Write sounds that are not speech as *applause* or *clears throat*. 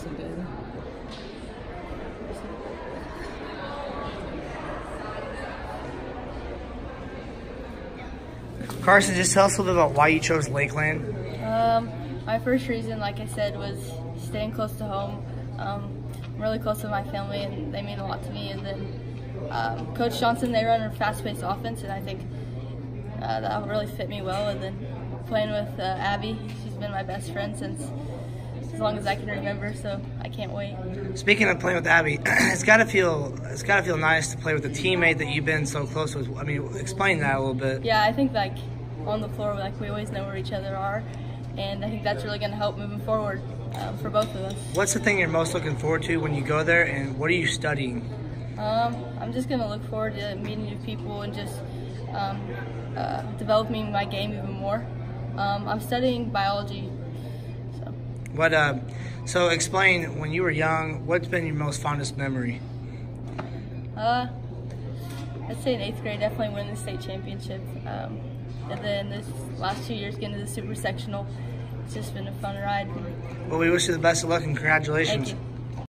so good. Carsyn, just tell us a little bit about why you chose Lakeland. Um, my first reason, like I said, was staying close to home. Um, I'm really close to my family, and they mean a lot to me. And then um, Coach Johnson, they run a fast-paced offense, and I think uh, that really fit me well. And then playing with uh, Abby, she's been my best friend since as long as I can remember. So I can't wait. Speaking of playing with Abby, *clears throat* it's got to feel it's got to feel nice to play with a teammate that you've been so close with. I mean, explain that a little bit. Yeah, I think like on the floor, like we always know where each other are, and I think that's really going to help moving forward um, for both of us. What's the thing you're most looking forward to when you go there, and what are you studying? Um, I'm just going to look forward to meeting new people and just um, uh, developing my game even more. Um, I'm studying biology. What? Uh, so explain when you were young. What's been your most fondest memory? Uh, I'd say in eighth grade, definitely winning the state championship. Um, and then this last two years getting to the super sectional. It's just been a fun ride. Well, we wish you the best of luck and congratulations.